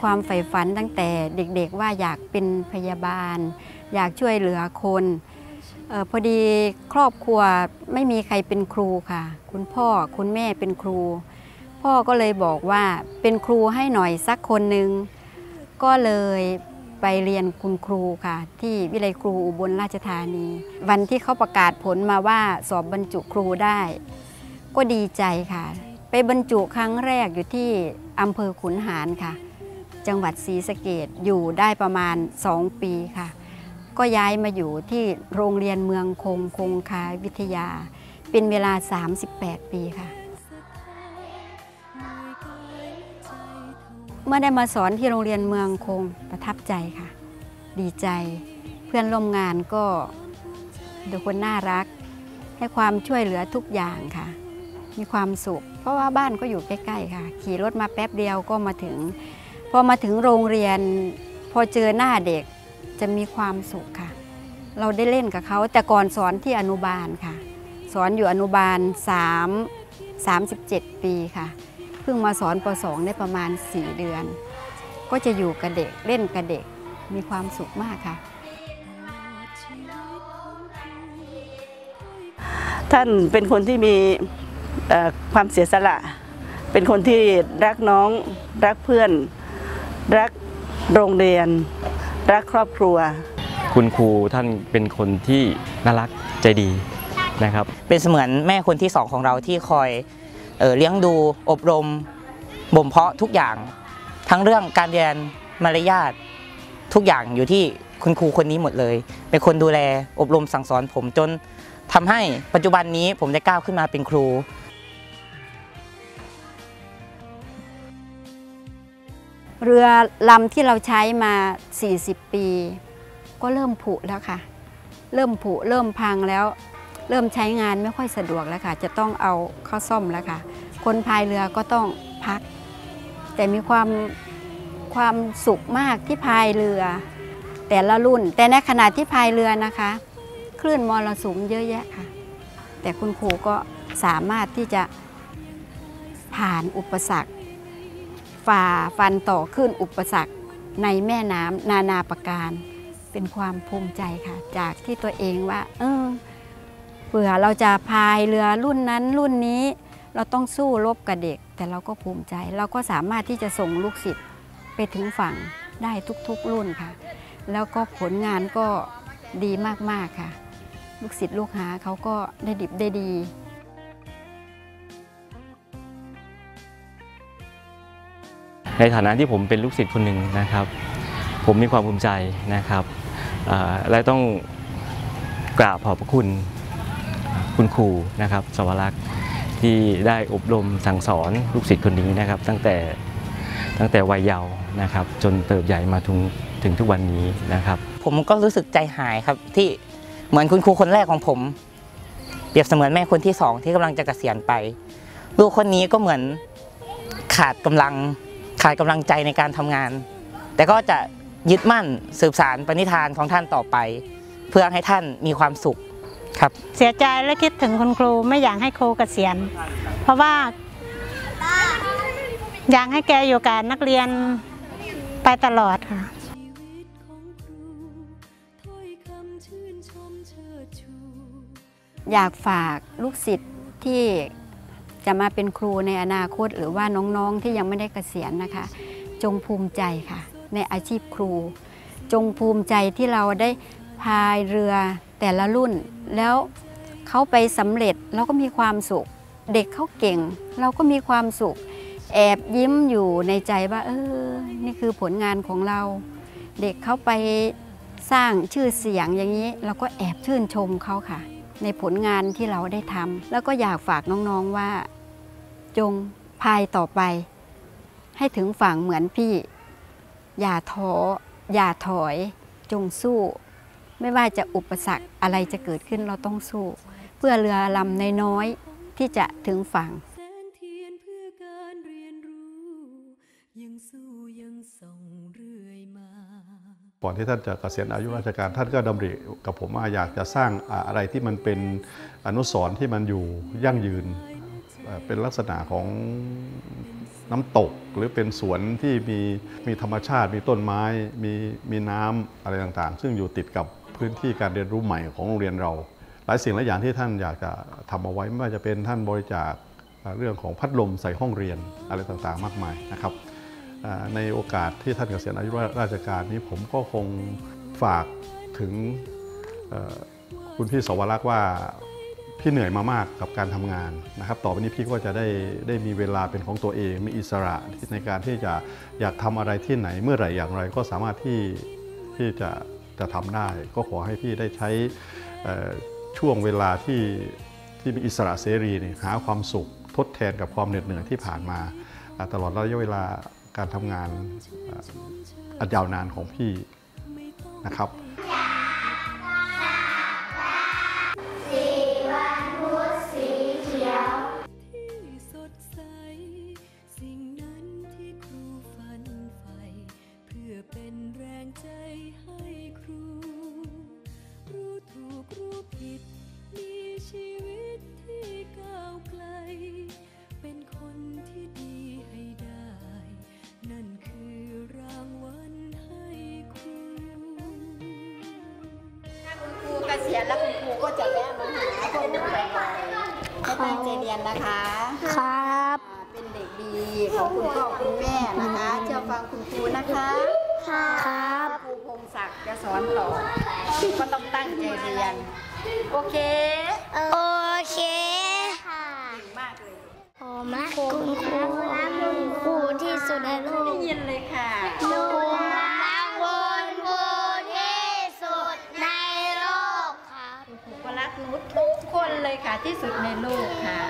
ความใฝ่ฝันตั้งแต่เด็กๆว่าอยากเป็นพยาบาล อยากช่วยเหลือคนออพอดีครอบครัวไม่มีใครเป็นครูค่ะ คุณพ่อคุณแม่เป็นครู พ่อก็เลยบอกว่าเป็นครูให้หน่อยสักคนหนึ่งก็เลยไปเรียนคุณครูค่ะ ที่วิเลยครูอุบลราชธานี วันที่เขาประกาศผลมาว่าสอบบรรจุครูได้ ก็ดีใจค่ะ ไปบรรจุครั้งแรกอยู่ที่อำเภอขุนหารค่ะ จังหวัดศรีสะเกดอยู่ได้ประมาณ 2 ปีค่ะ ก็ย้ายมาอยู่ที่โรงเรียนเมืองคงคงคาวิทยา เป็นเวลา 38 ปีค่ะ เมื่อได้มาสอนที่โรงเรียนเมืองคงประทับใจค่ะ ดีใจเพื่อนร่วมงานก็ดูคนน่ารัก ให้ความช่วยเหลือทุกอย่างค่ะ มีความสุข เพราะว่าบ้านก็อยู่ใกล้ๆค่ะ ขี่รถมาแป๊บเดียวก็มาถึง พอมาถึงโรงเรียน พอเจอหน้าเด็กจะมีความสุขค่ะ เราได้เล่นกับเขาแต่ก่อนสอนที่อนุบาลค่ะ สอนอยู่อนุบาล 3 37 ปีค่ะ เพิ่งมาสอนป .2 ได้ประมาณ 4 เดือน ก็จะอยู่กับเด็กเล่นกับเด็กมีความสุขมากค่ะ ท่านเป็นคนที่มีความเสียสละ เป็นคนที่รักน้องรักเพื่อน รักโรงเรียน รักครอบครัว คุณครูท่านเป็นคนที่น่ารักใจดีนะครับ เป็นเสมือนแม่คนที่สองของเราที่คอยเออเลี้ยงดูอบรมบ่มเพาะทุกอย่าง ทั้งเรื่องการเรียนมารยาททุกอย่างอยู่ที่คุณครูคนนี้หมดเลย เป็นคนดูแลอบรมสั่งสอนผมจนทำให้ปัจจุบันนี้ผมได้ก้าวขึ้นมาเป็นครู เรือลำที่เราใช้มา 40 ปี ก็เริ่มผุแล้วค่ะ เริ่มผุเริ่มพังแล้ว เริ่มใช้งานไม่ค่อยสะดวกแล้วค่ะ จะต้องเอาเข้าซ่อมแล้วค่ะ คนพายเรือก็ต้องพัก แต่มีความความสุขมากที่พายเรือ แต่ละรุ่น แต่ในขณะที่พายเรือนะคะ คลื่นมรสุมเยอะแยะค่ะ แต่คุณครูก็สามารถที่จะผ่านอุปสรรค ฝ่าฟันต่อขึ้นอุปสรรคในแม่น้ำนานาประการ เป็นความภูมิใจค่ะ จากที่ตัวเองว่า เออเผื่อเราจะพายเรือรุ่นนั้นรุ่นนี้ เราต้องสู้รบกับเด็ก แต่เราก็ภูมิใจ เราก็สามารถที่จะส่งลูกศิษย์ไปถึงฝั่งได้ทุกๆรุ่นค่ะ แล้วก็ผลงานก็ดีมากๆค่ะ ลูกศิษย์ลูกหาเขาก็ได้ดิบได้ดี ในฐานะที่ผมเป็นลูกศิษย์คนหนึ่งนะครับ ผมมีความภูมิใจนะครับและต้องกราบขอบพระคุณคุณครูนะครับ สวรักษ์ที่ได้อบรมสั่งสอนลูกศิษย์คนนี้นะครับ ตั้งแต่ตั้งแต่วัยเยาว์นะครับ จนเติบใหญ่มาถึงถึงทุกวันนี้นะครับ ผมก็รู้สึกใจหายครับที่เหมือนคุณครูคนแรกของผม เปรียบเสมือนแม่คนที่สองที่กำลังจะเกษียณไป ลูกคนนี้ก็เหมือนขาดกำลัง ขาดกำลังใจในการทำงาน แต่ก็จะยึดมั่นสืบสารปณิธานของท่านต่อไป เพื่อให้ท่านมีความสุขครับเสียใจและคิดถึงคุณครูไม่อยากให้ครูเกษียณ เพราะว่าอยากให้แกอยู่กับนักเรียนไปตลอดค่ะอยากฝากลูกศิษย์ที่ จะมาเป็นครูในอนาคต หรือว่าน้องๆที่ยังไม่ได้เกษียณนะคะ จงภูมิใจค่ะ ในอาชีพครู จงภูมิใจที่เราได้พายเรือแต่ละรุ่น แล้วเขาไปสำเร็จเราก็มีความสุข เด็กเขาเก่ง เราก็มีความสุข แอบยิ้มอยู่ในใจว่าเออนี่คือผลงานของเรา เด็กเขาไปสร้างชื่อเสียงอย่างนี้ เราก็แอบชื่นชมเขาค่ะ ในผลงานที่เราได้ทำแล้วก็อยากฝากน้องๆว่า จงพายต่อไป ให้ถึงฝั่งเหมือนพี่ อย่าท้ออย่าถอย จงสู้ ไม่ว่าจะอุปสรรคอะไรจะเกิดขึ้นเราต้องสู้ เพื่อเรือลำน้อยๆที่จะถึงฝั่ง ก่อนที่ท่านจะเกษียณอายุราชการ ท่านก็ดำริกับผมว่าอยากจะสร้างอะไรที่มันเป็นอนุสรณ์ที่มันอยู่ยั่งยืน เป็นลักษณะของน้ำตกหรือเป็นสวนที่มีมีธรรมชาติ มีต้นไม้ มีมีน้ำอะไรต่างๆ ซึ่งอยู่ติดกับพื้นที่การเรียนรู้ใหม่ของโรงเรียนเรา หลายสิ่งหลายอย่างที่ท่านอยากจะทำเอาไว้ไม่ว่าจะเป็นท่านบริจาคเรื่องของพัดลมใส่ห้องเรียนอะไรต่างๆ มากมายนะครับ ในโอกาสที่ท่านเกษียณอายุราชการนี้ผมก็คงฝากถึงคุณพี่สวรักษ์ว่าพี่เหนื่อยมามากกับการทำงานนะครับ ต่อไปนี้พี่ก็จะได้ได้มีเวลาเป็นของตัวเอง มีอิสระในการที่จะอยากทำอะไรที่ไหนเมื่อไหร่อย่างไร ก็สามารถที่ที่จะจะทำได้ ก็ขอให้พี่ได้ใช้ช่วงเวลาที่ที่มีอิสระเสรีหาความสุข ทดแทนกับความเหน็ดเหนื่อยที่ผ่านมา ตลอดระยะเวลา การทำงานอันยาวนานของพี่นะครับ รูเกษียณแล้วคุณครูก็จะแวะมาหาพวกหนูบ่อยๆให้ตั้งใจเรียนนะคะครับ อ่าเป็นเด็กดีของคุณพ่อคุณแม่นะคะเชื่อฟังคุณครูนะคะครับ ครูพงศักดิ์จะสอนต่อก็ต้องตั้งใจเรียน โอเคโอเคค่ะเก่งมากเลยผมรักคุณครูรักคุณครูที่สุดในโลได้กยินเลยค่ะ ที่สุดในโลกค่ะ